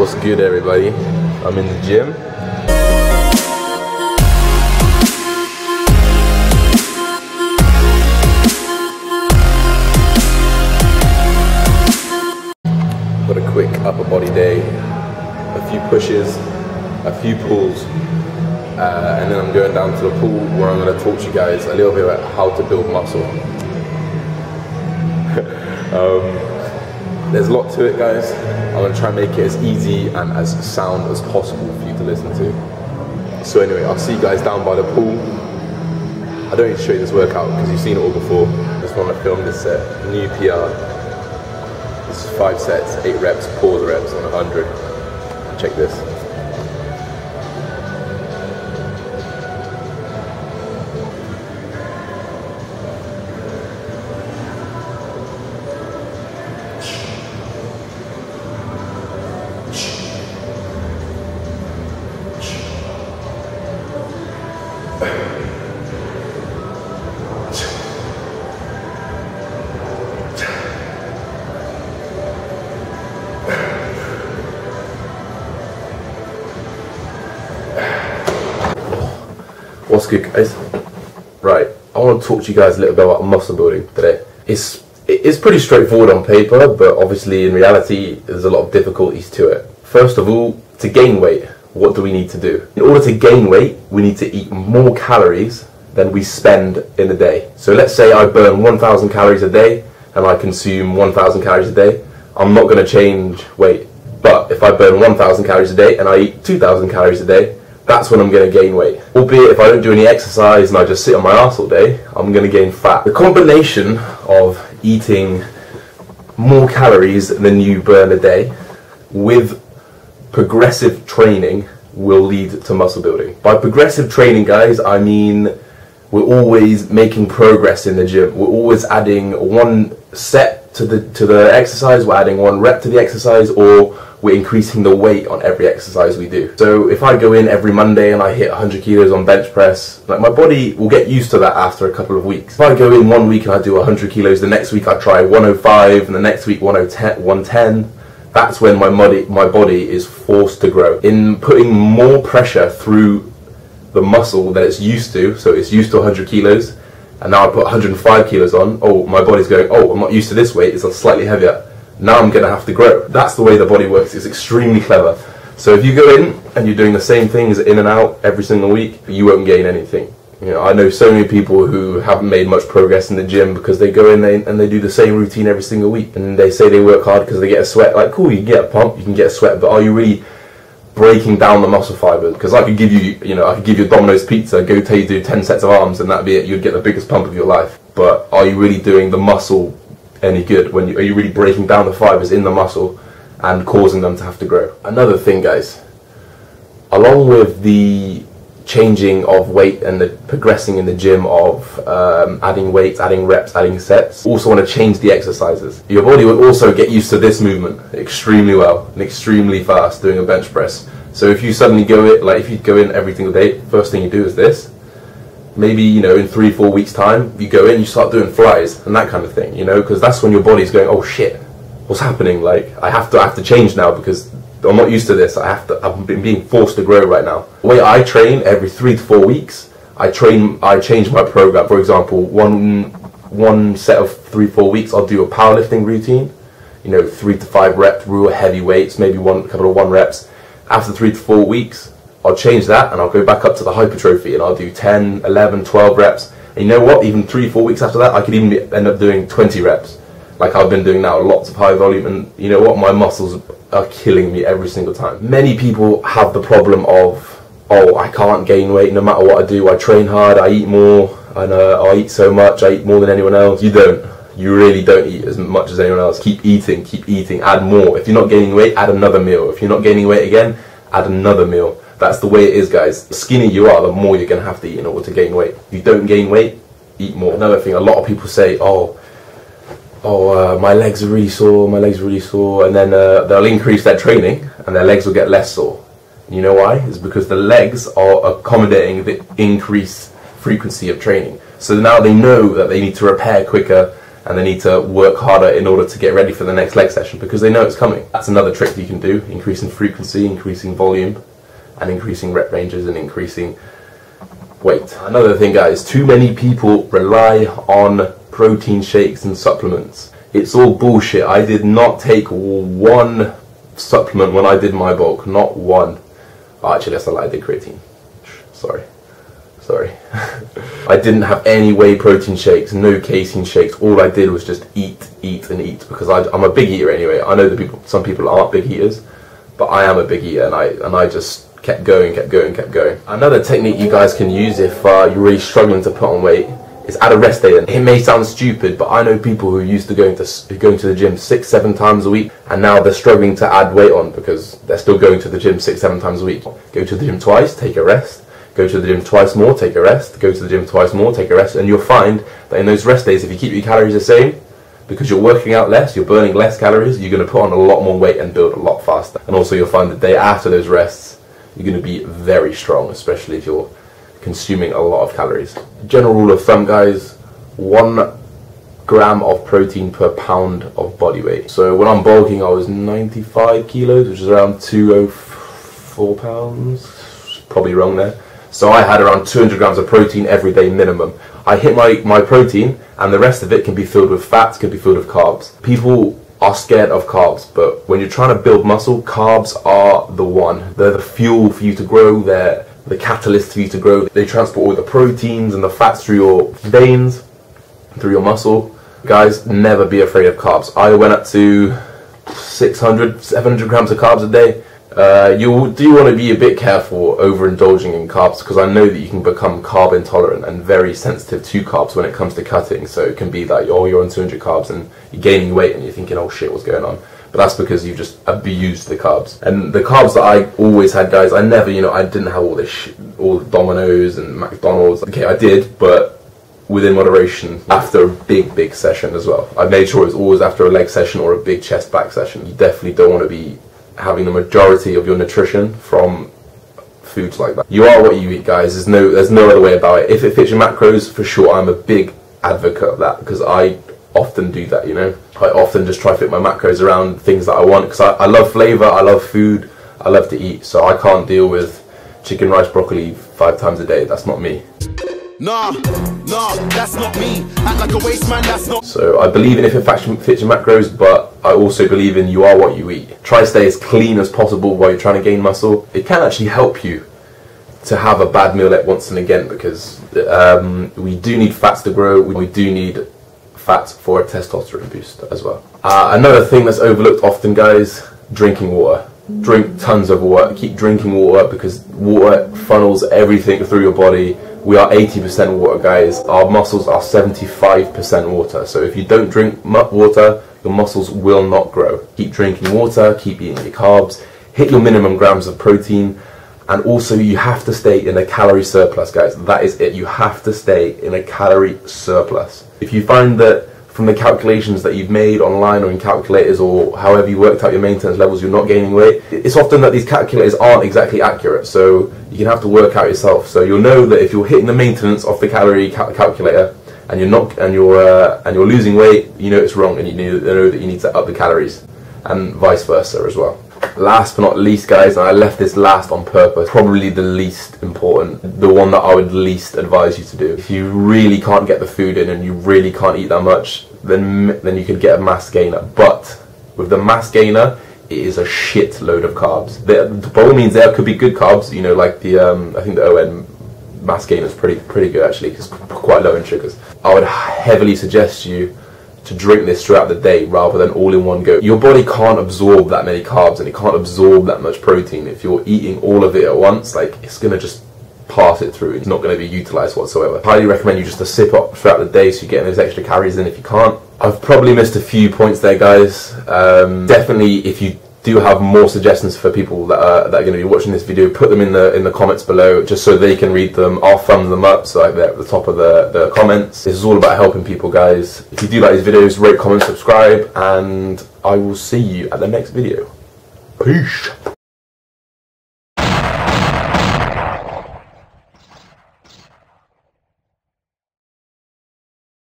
What's good, everybody? I'm in the gym. Got a quick upper body day, a few pushes, a few pulls, uh, and then I'm going down to the pool where I'm going to talk to you guys a little bit about how to build muscle. um, there's a lot to it, guys. I'm going to try and make it as easy and as sound as possible for you to listen to. So anyway, I'll see you guys down by the pool. I don't need to show you this workout because you've seen it all before. Just want to film this set, new PR. This is five sets, eight reps, pause reps on 100. Check this. What's guys? Right, I want to talk to you guys a little bit about muscle building today. It's it's pretty straightforward on paper, but obviously in reality, there's a lot of difficulties to it. First of all, to gain weight, what do we need to do? In order to gain weight, we need to eat more calories than we spend in a day. So let's say I burn 1,000 calories a day and I consume 1,000 calories a day. I'm not going to change weight. But if I burn 1,000 calories a day and I eat 2,000 calories a day, that's when I'm going to gain weight. Albeit if I don't do any exercise and I just sit on my ass all day, I'm going to gain fat. The combination of eating more calories than you burn a day with progressive training will lead to muscle building. By progressive training, guys, I mean we're always making progress in the gym. We're always adding one set to the to the exercise, we're adding one rep to the exercise, or we're increasing the weight on every exercise we do. So if I go in every Monday and I hit 100 kilos on bench press, like my body will get used to that after a couple of weeks. If I go in one week and I do 100 kilos, the next week I try 105, and the next week 110, 110 that's when my body, my body is forced to grow. In putting more pressure through the muscle that it's used to, so it's used to 100 kilos, and now I put 105 kilos on, oh, my body's going, oh, I'm not used to this weight, it's slightly heavier. Now I'm going to have to grow. That's the way the body works. It's extremely clever. So if you go in and you're doing the same things in and out every single week, you won't gain anything. You know, I know so many people who haven't made much progress in the gym because they go in and they do the same routine every single week, and they say they work hard because they get a sweat. Like, cool, you can get a pump, you can get a sweat, but are you really breaking down the muscle fibers? Because I could give you, you know, I could give you a Domino's pizza, go tell you to do ten sets of arms, and that'd be it. You'd get the biggest pump of your life. But are you really doing the muscle any good? When you, are you really breaking down the fibers in the muscle and causing them to have to grow? Another thing, guys, along with the changing of weight and the progressing in the gym of um, adding weights, adding reps, adding sets. Also want to change the exercises. Your body will also get used to this movement extremely well and extremely fast doing a bench press. So if you suddenly go it like if you go in every single day, first thing you do is this. Maybe you know in three four weeks time you go in you start doing flies and that kind of thing. You know because that's when your body's going oh shit what's happening like I have to I have to change now because I'm not used to this. I have to. I've been being forced to grow right now. The way I train every three to four weeks, I train. I change my program. For example, one one set of three four weeks, I'll do a powerlifting routine. You know, three to five reps, real heavy weights, maybe one couple of one reps. After three to four weeks, I'll change that and I'll go back up to the hypertrophy and I'll do 10, 11, 12 reps. And you know what? Even three, four weeks after that, I could even end up doing 20 reps like I've been doing now, lots of high volume, and you know what, my muscles are killing me every single time. Many people have the problem of, oh, I can't gain weight no matter what I do. I train hard, I eat more, and uh, I eat so much, I eat more than anyone else. You don't. You really don't eat as much as anyone else. Keep eating, keep eating, add more. If you're not gaining weight, add another meal. If you're not gaining weight again, add another meal. That's the way it is, guys. The skinnier you are, the more you're going to have to eat in order to gain weight. If you don't gain weight, eat more. Another thing, a lot of people say, oh, oh, uh, my legs are really sore, my legs are really sore, and then uh, they'll increase their training and their legs will get less sore. You know why? It's because the legs are accommodating the increased frequency of training. So now they know that they need to repair quicker and they need to work harder in order to get ready for the next leg session because they know it's coming. That's another trick you can do, increasing frequency, increasing volume, and increasing rep ranges and increasing weight. Another thing guys, too many people rely on protein shakes and supplements. It's all bullshit. I did not take one supplement when I did my bulk, not one. Oh, actually, that's a lie, I did creatine. Sorry. Sorry. I didn't have any whey protein shakes, no casein shakes. All I did was just eat, eat, and eat because I, am a big eater anyway. I know that people, some people aren't big eaters, but I am a big eater, and I and I just kept going, kept going, kept going. Another technique you guys can use if uh, you're really struggling to put on weight is add a rest day. And it may sound stupid, but I know people who used to going to going to the gym six, seven times a week, and now they're struggling to add weight on because they're still going to the gym six, seven times a week. Go to the gym twice, take a rest Go to the gym twice more, take a rest. Go to the gym twice more, take a rest. And you'll find that in those rest days, if you keep your calories the same, because you're working out less, you're burning less calories, you're going to put on a lot more weight and build a lot faster. And also, you'll find the day after those rests, you're going to be very strong, especially if you're consuming a lot of calories. General rule of thumb, guys one gram of protein per pound of body weight. So when I'm bulking, I was 95 kilos, which is around 204 pounds. Probably wrong there. So I had around 200 grams of protein every day minimum. I hit my, my protein and the rest of it can be filled with fats, can be filled with carbs. People are scared of carbs, but when you're trying to build muscle, carbs are the one. They're the fuel for you to grow, they're the catalyst for you to grow. They transport all the proteins and the fats through your veins, through your muscle. Guys, never be afraid of carbs. I went up to 600, 700 grams of carbs a day uh, you do want to be a bit careful overindulging in carbs because I know that you can become carb intolerant and very sensitive to carbs when it comes to cutting. So it can be that oh, you're on 200 carbs and you're gaining weight and you're thinking, oh shit, what's going on? But that's because you've just abused the carbs. And the carbs that I always had, guys, I never, you know, I didn't have all this, shit, all the Domino's and McDonald's. Okay, I did, but within moderation after a big, big session as well. I made sure it was always after a leg session or a big chest back session. You definitely don't want to be having the majority of your nutrition from foods like that. You are what you eat, guys. There's no there's no other way about it. If it fits your macros, for sure, I'm a big advocate of that because I often do that. You know, I often just try to fit my macros around things that I want because I, I love flavor, I love food, I love to eat. So I can't deal with chicken, rice, broccoli five times a day. That's not me. Nah, nah, that's not me. Act like a waste man, that's not. So I believe in if it fits your macros, but I also believe in you are what you eat. Try to stay as clean as possible while you're trying to gain muscle. It can actually help you to have a bad meal at once and again because um, we do need fats to grow. We do need fats for a testosterone boost as well. Uh, another thing that's overlooked often, guys, drinking water. Drink tons of water. Keep drinking water because water funnels everything through your body. We are 80% water guys. Our muscles are 75% water. So if you don't drink water your muscles will not grow. Keep drinking water. Keep eating your carbs. Hit your minimum grams of protein and also you have to stay in a calorie surplus guys that is it you have to stay in a calorie surplus if you find that from the calculations that you've made online or in calculators or however you worked out your maintenance levels, you're not gaining weight. It's often that these calculators aren't exactly accurate, so you can have to work out yourself. So you'll know that if you're hitting the maintenance of the calorie cal calculator and you're not and you're uh, and you're losing weight, you know it's wrong, and you know that you need to up the calories, and vice versa as well. Last but not least, guys, and I left this last on purpose, probably the least important, the one that I would least advise you to do. If you really can't get the food in and you really can't eat that much, then then you could get a mass gainer. But with the mass gainer, it is a shit load of carbs. The, by all means, there could be good carbs, you know, like the um, I think the ON mass gainer is pretty pretty good actually, because quite low in sugars. I would heavily suggest you to drink this throughout the day rather than all in one go. Your body can't absorb that many carbs and it can't absorb that much protein. If you're eating all of it at once, like it's gonna just pass it through. It's not going to be utilized whatsoever. Highly recommend you just to sip up throughout the day so you're getting those extra calories in if you can't. I've probably missed a few points there, guys. Um, definitely, if you do you have more suggestions for people that are, that are going to be watching this video, put them in the in the comments below just so they can read them. I'll thumb them up so like they're at the top of the, the comments. This is all about helping people guys. If you do like these videos, rate, comment, subscribe and I will see you at the next video. Peace!